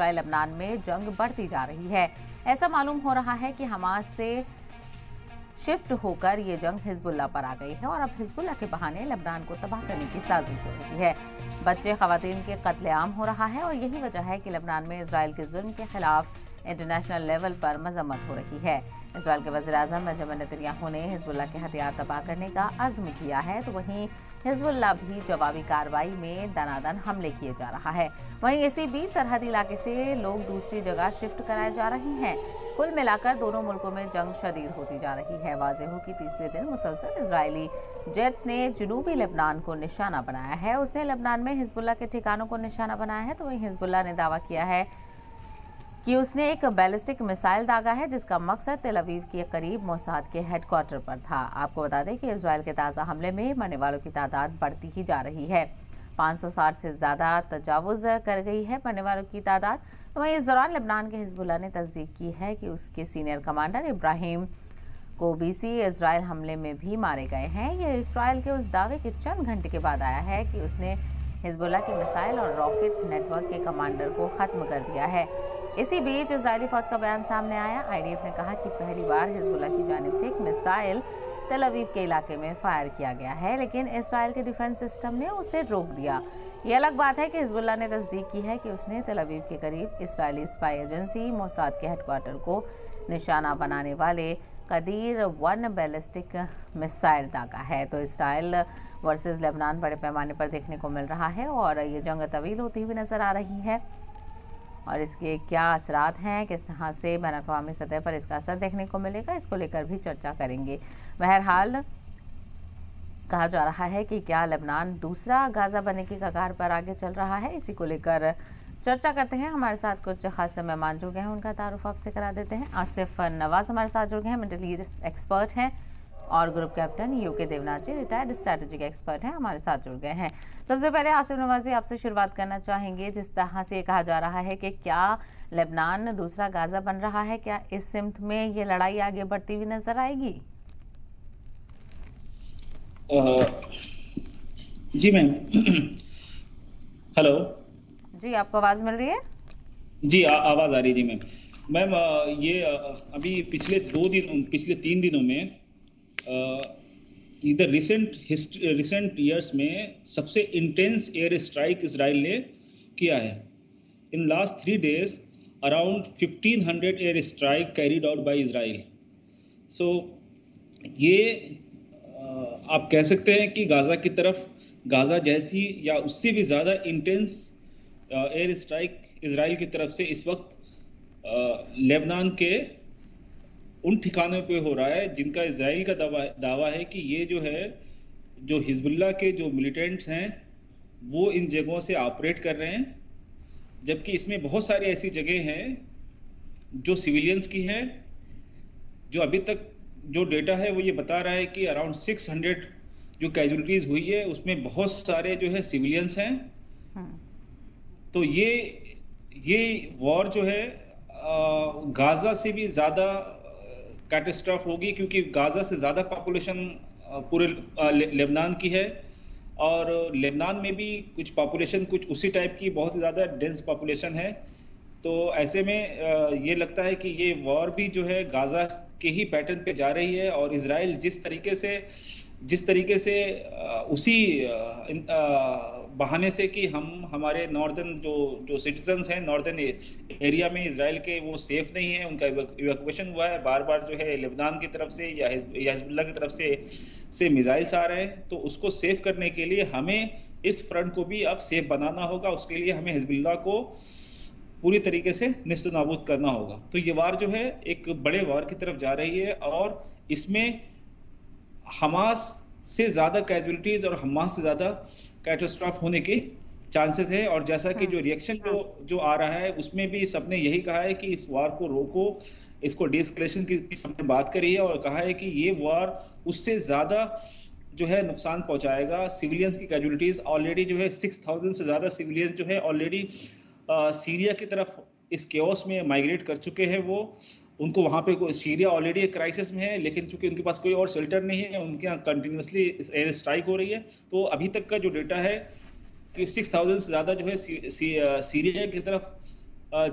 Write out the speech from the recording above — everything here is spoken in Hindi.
इसराइल लबनान में जंग बढ़ती जा रही है। ऐसा मालूम हो रहा है कि हमास से शिफ्ट होकर ये जंग हिजबुल्ला पर आ गई है और अब हिजबुल्ला के बहाने लबनान को तबाह करने की साजिश हो रही है। बच्चे खातन के कत्लेआम हो रहा है और यही वजह है कि लबनान में इसराइल के जुर्म के खिलाफ इंटरनेशनल लेवल पर मजम्मत हो रही है। इसराइल के वजी अजम बेंजामिन नेतन्याहू ने हिजबुल्ला के हथियार तबाह करने का अज़्म किया है तो वहीं हिजबुल्ला भी जवाबी कार्रवाई में दनादन हमले किए जा रहा है। वहीं इसी बीच सरहदी इलाके से लोग दूसरी जगह शिफ्ट कराए जा रहे हैं। कुल मिलाकर दोनों मुल्कों में जंग शदीद होती जा रही है। वाजह हो कि तीसरे दिन मुसलसल इसराइली जेट्स ने जनूबी लेबनान को निशाना बनाया है। उसने लेबनान में हिजबुल्ला के ठिकानों को निशाना बनाया है तो वहीं हिजबुल्ला ने दावा किया है कि उसने एक बैलिस्टिक मिसाइल दागा है, जिसका मकसद तेल अवीव के करीब मोसाद के हेडक्वार्टर पर था। आपको बता दें कि इसराइल के ताज़ा हमले में मरने वालों की तादाद बढ़ती ही जा रही है। 560 से ज़्यादा तजावज़ कर गई है मरने वालों की तादाद। वहीं इस दौरान लेबनान के हिजबुल्ला ने तस्दीक की है कि उसके सीनियर कमांडर इब्राहिम को बीसी इसराइल हमले में भी मारे गए हैं। ये इसराइल के उस दावे के चंद घंटे के बाद आया है कि उसने हिजबुल्ला की मिसाइल और रॉकेट नेटवर्क के कमांडर को खत्म कर दिया है। इसी बीच इसराइली फौज का बयान सामने आया। आईडीएफ ने कहा कि पहली बार हिजबुल्ला की जानब से एक मिसाइल तेल अवीव के इलाके में फायर किया गया है, लेकिन इसराइल के डिफेंस सिस्टम ने उसे रोक दिया। ये अलग बात है कि हिजबुल्ला ने तस्दीक की है कि उसने तेल अवीव के करीब इसराइली स्पाई एजेंसी मोसाद के हेडक्वार्टर को निशाना बनाने वाले कदीर वन बैलिस्टिक मिसाइल दागा है। तो इसराइल वर्सेस लेबनान बड़े पैमाने पर देखने को मिल रहा है और ये जंग तवील होती हुई नज़र आ रही है। और इसके क्या असरात हैं, किस तरह से बैन अवी सतह पर इसका असर देखने को मिलेगा, इसको लेकर भी चर्चा करेंगे। बहरहाल, कहा जा रहा है कि क्या लेबनान दूसरा गाज़ा बनने की कगार पर आगे चल रहा है। इसी को लेकर चर्चा करते हैं। हमारे साथ कुछ खास मेहमान जुड़ गए हैं, उनका तारुफ आपसे करा देते हैं। आसिफ नवाज़ हमारे साथ जुड़ गए हैं। ईस्ट एक्सपर्ट हैं। और group captain U K Devnath ji retired strategic expert हैं हमारे साथ जुड़ गए हैं। सबसे पहले आसिफ नवाजी आपसे शुरुआत करना चाहेंगे जिस तरह से कहा जा रहा है कि क्या लेबनान दूसरा गाजा बन रहा है? क्या इस सिमत में ये लड़ाई आगे बढ़ती हुई नज़र आएगी? जी मैम। हेलो। जी आपको आवाज़ मिल रही है? जी आ, आवाज़ आ रही है जी मैम। मैम ये अभी पिछले दो दिन पिछले तीन दिनों में इधर रिसेंट रिसेंट ईयर्स में सबसे इंटेंस एयर स्ट्राइक इसराइल ने किया है। In last three days around 1500 air strike carried out by Israel so ये आप कह सकते हैं कि गाज़ा की तरफ़, गाज़ा जैसी या उससे भी ज़्यादा इंटेंस एयर स्ट्राइक इसराइल की तरफ़ से इस वक्त लेबनान के उन ठिकानों पे हो रहा है जिनका इसराइल का दावा दावा है कि ये जो है जो हिजबुल्ला के जो मिलिटेंट्स हैं वो इन जगहों से ऑपरेट कर रहे हैं जबकि इसमें बहुत सारी ऐसी जगह हैं जो सिविलियंस की हैं जो अभी तक जो डेटा है वो ये बता रहा है कि अराउंड 600 जो कैजुअलिटीज हुई है उसमें बहुत सारे जो है सिविलियंस हैं हाँ। तो ये ये वॉर जो है गाजा से भी ज़्यादा कैटेस्ट्रॉफ होगी क्योंकि गाजा से ज़्यादा पॉपुलेशन पूरे लेबनान की है। और लेबनान में भी कुछ पॉपुलेशन कुछ उसी टाइप की, बहुत ज़्यादा डेंस पॉपुलेशन है। तो ऐसे में ये लगता है कि ये वॉर भी जो है गाजा के ही पैटर्न पे जा रही है और इसराइल जिस तरीके से, जिस तरीके से उसी बहाने से कि हम, हमारे नॉर्दर्न जो जो सिटीजन्स हैं नॉर्दर्न एरिया में इसराइल के वो सेफ़ नहीं है, उनका इवेकुएशन हुआ है बार बार जो है लेबनान की तरफ़ से या हिजबुल्ला की तरफ़ से से मिसाइल्स आ रहे हैं तो उसको सेफ़ करने के लिए हमें इस फ्रंट को भी अब सेफ़ बनाना होगा, उसके लिए हमें हिजबुल्ला को पूरी तरीके से निस्त नाबूद करना होगा। तो ये वार जो है एक बड़े वार की तरफ़ जा रही है और इसमें हमास से ज़्यादा कैजुअलिटीज़ और हमास से ज़्यादा कैटोस्ट्राफ होने के चांसेस है। और जैसा कि जो रिएक्शन हाँ, जो हाँ। जो आ रहा है उसमें भी सबने यही कहा है कि इस वार को रोको इसको डिस्कलेशन की सबने बात करी है और कहा है कि ये वार उससे ज़्यादा जो है नुकसान पहुंचाएगा। सिविलियंस की कैजुअलिटीज ऑलरेडी जो है सिक्स थाउज़ेंड से ज़्यादा सिविलियंस जो है ऑलरेडी सीरिया की तरफ़ इस केओस में माइग्रेट कर चुके हैं वो। उनको वहाँ पे सीरिया ऑलरेडी एक क्राइसिस में है लेकिन चूँकि उनके पास कोई और शेल्टर नहीं है उनके यहाँ कंटिन्यूसली एयर स्ट्राइक हो रही है। तो अभी तक का जो डेटा है कि सिक्स थाउज़ेंड से ज़्यादा जो है सी, सी, सीरिया की तरफ़